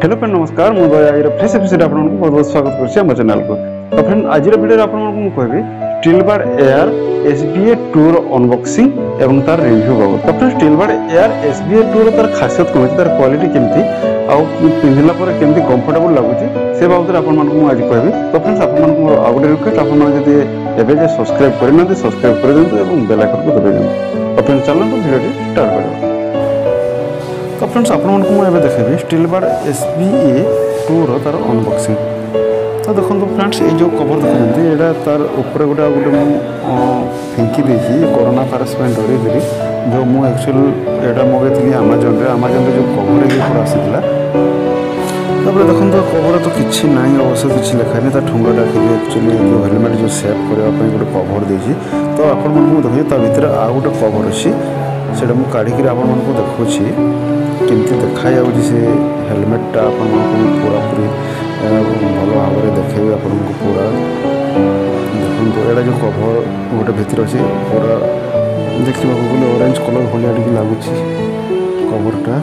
hello friend নমস্কার মু দয়া এর ফ্রেশ এপিসোড আপনাদের বহুত বহুত স্বাগত করছি আমার চ্যানেল কু তো ফ্রেন্ড আজির ভিডিওরে আপনাদের মু কইবি স্টিলবার এয়ার এসবিএ টুর অনবক্সিং এবং তার রিভিউ বাবদ তো ফ্রেন্ড স্টিলবার এয়ার এসবিএ টুর তার খাসিয়ত কোন তার কোয়ালিটি কেমতি আউ পিন্ধিলা পরে কেমতি কমফর্টেবল লাগুছি সে বাবদরে আপনাদের মু আজি কইবি তো ফ্রেন্ডস আপনাদের মোর আউ গোটে রিকোয়েস্ট আপনারা যদি এবে যে সাবস্ক্রাইব করি না সাবস্ক্রাইব করে দিন এবং বেল আইকন কু দবাই দিন তো ফ্রেন্ড চলুন ভিডিওটি স্টার্ট করা ଫ୍ରେଣ୍ଡସ୍ ଆପଣମାନଙ୍କୁ ମୁଁ ଏବେ ଦେଖେଇବି steel bar S B A tour ତା'ର ଅନବକ୍ସିଂ ତ ଦେଖନ୍ତୁ ଫ୍ରେଣ୍ଡସ୍ ଏଇ ଯେଉଁ କଭର୍ ଦେଖୁଛନ୍ତି ଏଇଟା ତା'ର ଉପରେ ଗୋଟେ ଆଉ ଗୋଟେ ମୁଁ ଫିଙ୍କି ଦେଇଛି କରୋନା ଭାଇରସ୍ ପାଇଁ ଡରେଇଥିଲି ଯେଉଁ ମୁଁ ଆକ୍ଚୁଆଲି ଏଇଟା ମଗାଇଥିଲି ଆମାଜନ୍ରେ ଆମାଜନ୍ରେ ଯେଉଁ କଭର୍ ହେଇକି ପୁରା ଆସିଥିଲା ତାପରେ ଦେଖନ୍ତୁ କଭର୍ ତ କିଛି ନାହିଁ ଅବଶ୍ୟ କିଛି ଲେଖା ନାହିଁ ତା ଠୁଙ୍ଗାଟା ଖାଲି ଆକ୍ଚୁଆଲି ଯେଉଁ ହେଲମେଟ୍ ଯେଉଁ ସେଭ୍ କରିବା ପାଇଁ ଗୋଟେ କଭର୍ ଦେଇଛି ତ ଆପଣମାନଙ୍କୁ ମୁଁ ଦେଖୁଛି ତା ଭିତରେ ଆଉ ଗୋଟେ କଭର୍ ଅଛି ସେଇଟା ମୁଁ କାଢ଼ିକିରି ଆପଣମାନଙ୍କୁ ଦେଖୁଛି କେମିତି ଦେଖାଯାଉଛି ସେ ହେଲମେଟ୍ଟା ଆପଣଙ୍କୁ ପୁରାପୁରି ଭଲ ଭାବରେ ଦେଖେଇବି ଆପଣଙ୍କୁ ପୁରା ଦେଖନ୍ତୁ ଏଇଟା ଯେଉଁ କଭର ଗୋଟେ ଭିତରେ ଅଛି ପୁରା ଦେଖିବାକୁ ଗଲେ ଅରେଞ୍ଜ କଲର୍ ଭଳିଆ ଟିକେ ଲାଗୁଛି କଭରଟା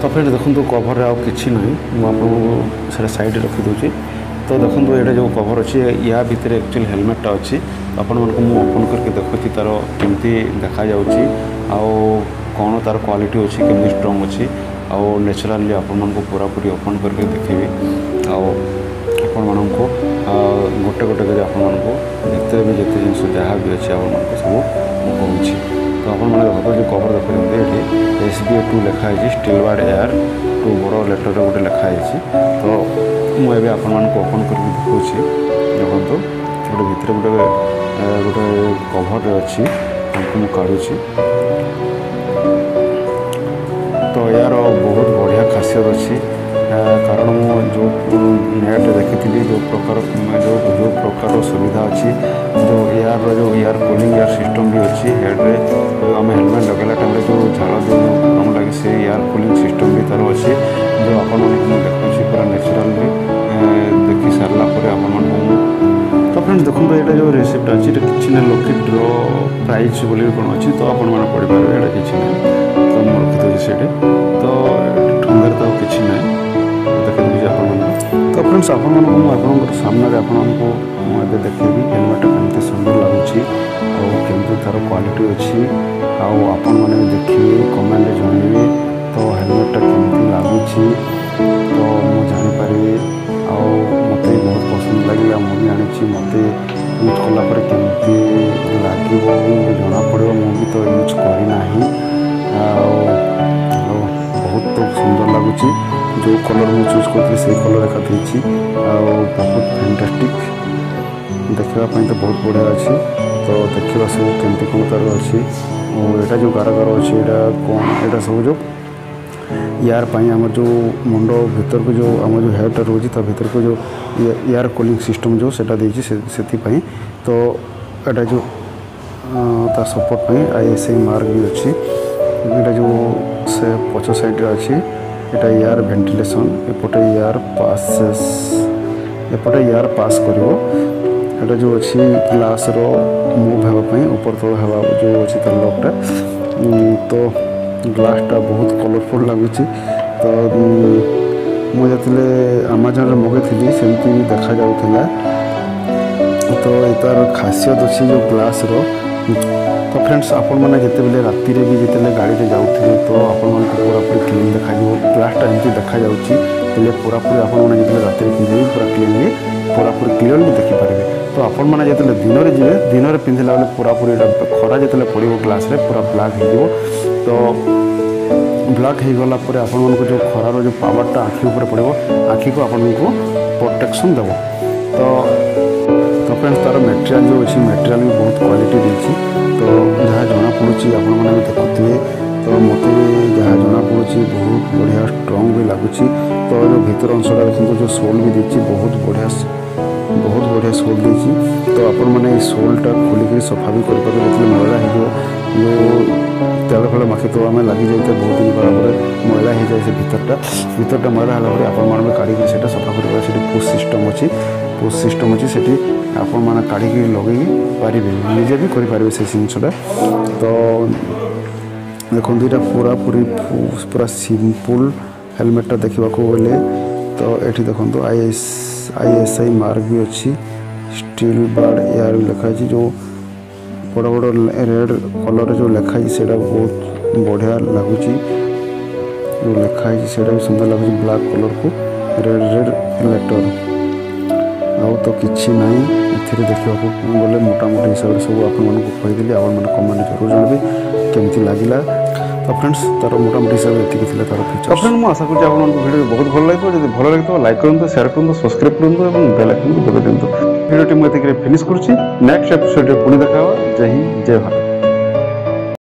ତ ଫ୍ରେଣ୍ଡ ଦେଖନ୍ତୁ କଭରରେ ଆଉ କିଛି ନାହିଁ ମୁଁ ଆପଣଙ୍କୁ ସେଇଟା ସାଇଡ଼୍ରେ ରଖିଦେଉଛି ତ ଦେଖନ୍ତୁ ଏଇଟା ଯେଉଁ କଭର ଅଛି ୟା ଭିତରେ ଆକ୍ଚୁଆଲି ହେଲମେଟ୍ଟା ଅଛି ଆପଣମାନଙ୍କୁ ମୁଁ ଓପନ୍ କରିକି ଦେଖୁଛି ତା'ର କେମିତି ଦେଖାଯାଉଛି ଆଉ କ'ଣ ତା'ର କ୍ୱାଲିଟି ଅଛି କେମିତି ଷ୍ଟ୍ରଙ୍ଗ୍ ଅଛି ଆଉ ନେଚୁରାଲି ଆପଣମାନଙ୍କୁ ପୁରାପୁରି ଓପନ୍ କରିକି ଦେଖିବି ଆଉ ଆପଣମାନଙ୍କୁ ଗୋଟେ ଗୋଟେ କରି ଆପଣମାନଙ୍କୁ ଯେତେ ବି ଯେତେ ଜିନିଷ ଯାହା ବି ଅଛି ଆପଣମାନଙ୍କୁ ସବୁ ମୁଁ କହୁଛି ତ ଆପଣମାନେ ଦେଖନ୍ତୁ ଯେଉଁ କଭର୍ ଦେଖୁଛନ୍ତି ଏଠି ଏସ୍ ବି ଟୁ ଲେଖା ହେଇଛି ଷ୍ଟିଲ୍ ଷ୍ଟିଲୱାର୍ଡ଼ ଏୟାର୍ ଟୁ ବଡ଼ ଲେଟର୍ରେ ଗୋଟେ ଲେଖା ହେଇଛି ତ ମୁଁ ଏବେ ଆପଣମାନଙ୍କୁ ଓପନ୍ କରିକି ଦେଖାଉଛି ଦେଖନ୍ତୁ ଗୋଟେ ଭିତରେ ଗୋଟେ ଗୋଟେ କଭର୍ରେ ଅଛି ତାଙ୍କୁ ମୁଁ କାଢ଼ୁଛି ଆବଶ୍ୟକ ଅଛି କାରଣ ମୁଁ ଯେଉଁ ନେଟ୍ ଦେଖିଥିଲି ଯେଉଁ ପ୍ରକାର ଯେଉଁ ଯେଉଁ ପ୍ରକାରର ସୁବିଧା ଅଛି ଯେଉଁ ଏୟାର୍ର ଯେଉଁ ଏୟାର୍ କୁଲିଂ ଏୟାର୍ ସିଷ୍ଟମ୍ ବି ଅଛି ହେଡ଼୍ରେ ଆମେ ହେଲମେଟ୍ ଲଗାଇଲା ଟାଇମ୍ରେ ଯେଉଁ ଝାଳ ଯେଉଁ କାମ ଲାଗେ ସେ ଏୟାର୍ କୁଲିଂ ସିଷ୍ଟମ୍ ବି ତା'ର ଅଛି ଯେଉଁ ଆପଣମାନଙ୍କୁ ମୁଁ ଦେଖୁଛି ପୁରା ନ୍ୟାଚୁରାଲ୍ଲି ଦେଖି ସାରିଲା ପରେ ଆପଣମାନଙ୍କୁ ମୁଁ ତ ଫ୍ରେଣ୍ଡ ଦେଖନ୍ତୁ ଏଇଟା ଯେଉଁ ରେସିପ୍ଟ ଅଛି ଏଇଟା କିଛି ନା ଲୋକେଟ୍ର ଡ୍ର ପ୍ରାଇଜ୍ ବୋଲି କ'ଣ ଅଛି ତ ଆପଣମାନେ ପଢ଼ିପାରିବେ ଏଇଟା କିଛି ନାହିଁ ତ ମୁଁ ରଖିଦେଉଛି ସେଇଠି ତ ସାଙ୍ଗରେ ତ ଆଉ କିଛି ନାହିଁ ଦେଖେଇଦେଉଛି ଆପଣମାନଙ୍କୁ ତ ଫ୍ରେଣ୍ଡସ୍ ଆପଣମାନଙ୍କୁ ମୁଁ ଆପଣଙ୍କର ସାମ୍ନାରେ ଆପଣଙ୍କୁ ମୁଁ ଏବେ ଦେଖେଇବି ହେଲମେଟ୍ଟା କେମିତି ସୁନ୍ଦର ଲାଗୁଛି ଆଉ କେମିତି ତା'ର କ୍ୱାଲିଟି ଅଛି ଆଉ ଆପଣମାନେ ବି ଦେଖିବେ କମେଣ୍ଟରେ ଜଣାଇବେ ତ ହେଲମେଟ୍ଟା କେମିତି ଲାଗୁଛି ତ ମୁଁ ଜାଣିପାରିବି ଆଉ ମୋତେ ବହୁତ ପସନ୍ଦ ଲାଗିଲା ମୁଁ ବି ଆଣିଛି ମୋତେ ୟୁଜ୍ କଲା ପରେ କେମିତି ଲାଗିବ दिखाऊँ जो कलर मुझे चूज करी से कलर एका बहुत फैंटास्टिक देखापी तो बहुत बढ़िया अच्छे तो देखा सब कमी कौन तरह अच्छी यहाँ जो गारागार अच्छे कौन एटा सब जो यार आम जो मुंड भर को जो आम जो हेयरटा रोज भितर को जो एयर कूलिंग सिस्टम जो सेटा सेटा से तो ये जो support I S I mark भी अच्छी यहाँ जो से पच्च सैड्रे अच्छी এটা এয়ার ভেন্টিলেসন এপটে এয়ার পাসেস এপটে এয়ার ପାସ୍ କରିବ ଏଇଟା ଯେଉଁ ଅଛି ଗ୍ଲାସ୍ର ମୁଭ୍ ହେବା ପାଇଁ ଉପର ତଳ ହେବା ଯେଉଁ ଅଛି ତା'ର ଲକ୍ଟା ତ ଗ୍ଲାସ୍ଟା ବହୁତ କଲର୍ଫୁଲ୍ ଲାଗୁଛି ତ ମୁଁ ଯେତେବେଳେ ଆମାଜନ୍ରେ ମଗାଇଥିଲି ସେମିତି ଦେଖାଯାଉଥିଲା ତ ତା'ର ଖାସିୟତ ଅଛି ଯେଉଁ ଗ୍ଲାସ୍ର ତ ଫ୍ରେଣ୍ଡସ୍ ଆପଣମାନେ ଯେତେବେଳେ ରାତିରେ ବି ଯେତେବେଳେ ଗାଡ଼ିରେ ଯାଉଥିବେ ତ ଆପଣମାନଙ୍କୁ ପୁରାପୁରି କ୍ଲିନ୍ ଦେଖାଯିବ ଗ୍ଲାସ୍ଟା ଏମିତି ଦେଖାଯାଉଛି ହେଲେ ପୁରାପୁରି ଆପଣମାନେ ଯେତେବେଳେ ରାତିରେ ପିନ୍ଧିବେ ପୁରା କ୍ଲିନ୍ଲି ପୁରାପୁରି କ୍ଲିଅର୍ଲି ଦେଖିପାରିବେ ତ ଆପଣମାନେ ଯେତେବେଳେ ଦିନରେ ଯିବେ ଦିନରେ ପିନ୍ଧିଲା ବେଳେ ପୁରାପୁରି ଏଇଟା ଖରା ଯେତେବେଳେ ପଡ଼ିବ ଗ୍ଲାସ୍ରେ ପୁରା ବ୍ଲାକ୍ ହେଇଯିବ ତ ବ୍ଲାକ୍ ହେଇଗଲା ପରେ ଆପଣମାନଙ୍କୁ ଯେଉଁ ଖରାର ଯେଉଁ ପାୱାରଟା ଆଖି ଉପରେ ପଡ଼ିବ ଆଖିକୁ ଆପଣଙ୍କୁ ପ୍ରୋଟେକ୍ସନ୍ ଦେବ ତ ତ ଫ୍ରେଣ୍ଡସ୍ ତା'ର ମେଟେରିଆଲ୍ ଯେଉଁ ଅଛି ମେଟେରିଆଲ୍ ବି ବହୁତ ଲାଗୁଛି ତ ଯେଉଁ ଭିତର ଅଂଶଟା ଦେଖନ୍ତୁ ଯେଉଁ ସୋଲ୍ ବି ଦେଇଛି ବହୁତ ବଢ଼ିଆ ବହୁତ ବଢ଼ିଆ ସୋଲ୍ ଦେଇଛି ତ ଆପଣମାନେ ଏଇ ସୋଲ୍ଟା ଖୋଲିକରି ସଫା ବି କରିପାରିବେ ଯେତେବେଳେ ମଇଳା ହେଇଯିବ ଯେଉଁ ତେଲ ଫେଳ ମାଖି ତ ଆମେ ଲାଗିଯାଇଥାଏ ବହୁତ ଦିନ ପରେ ମଇଳା ହେଇଯାଏ ସେ ଭିତରଟା ଭିତରଟା ମଇଳା ହେଲା ପରେ ଆପଣମାନେ ବି କାଢ଼ିକି ସେଇଟା ସଫା କରିପାରିବେ ସେଠି ପୁସ୍ ସିଷ୍ଟମ୍ ଅଛି ପୁସ୍ ସିଷ୍ଟମ୍ ଅଛି ସେଠି ଆପଣମାନେ କାଢ଼ିକି ଲଗେଇ ପାରିବେ ନିଜେ ବି କରିପାରିବେ ସେ ଜିନିଷଟା ତ ଦେଖନ୍ତୁ ଏଇଟା ପୁରାପୁରି ପୁରା ସିମ୍ପୁଲ୍ ହେଲମେଟ୍ଟା ଦେଖିବାକୁ ଗଲେ ତ ଏଠି ଦେଖନ୍ତୁ I S I S I mark ବି ଅଛି ଷ୍ଟିଲ୍ ବାର୍ଡ଼ ଏଆର୍ ବି ଲେଖାହେଇଛି ଯେଉଁ ବଡ଼ ବଡ଼ ରେଡ଼୍ କଲର୍ରେ ଯେଉଁ ଲେଖାହେଇଛି ସେଇଟା ବହୁତ ବଢ଼ିଆ ଲାଗୁଛି ଯେଉଁ ଲେଖାହେଇଛି ସେଇଟା ବି ସୁନ୍ଦର ଲାଗୁଛି ବ୍ଲାକ୍ କଲର୍କୁ ରେଡ଼୍ ରେଡ଼୍ ଲେଟର୍ ଆଉ ତ କିଛି ନାହିଁ ଏଥିରେ ଦେଖିବାକୁ ଗଲେ ମୋଟାମୋଟି ହିସାବରେ ସବୁ ଆପଣମାନଙ୍କୁ କହିଦେଲି ଆପଣମାନେ କମେଣ୍ଟ ଜରୁର ଜଣାଇବେ କେମିତି ଲାଗିଲା তো ফ্রেন্ডস তার মোটামুটি হিসাবে এতিকি ছিল তার ফিচার তো ফ্রেন্ড মু আশা করছি আপনার ভিডিও বহুত ভালো লাগবে যদি ভালো লাগে তো লাইক করুন শেয়ার করুন সাবস্ক্রাইব করুন এবং বেল আইকন দবাই দিন ভিডিওটি মু এতিকি ফিনিশ করছি নেক্সট এপিসোডে পুনি দেখা হবে জয় হিন্দ জয় ভারত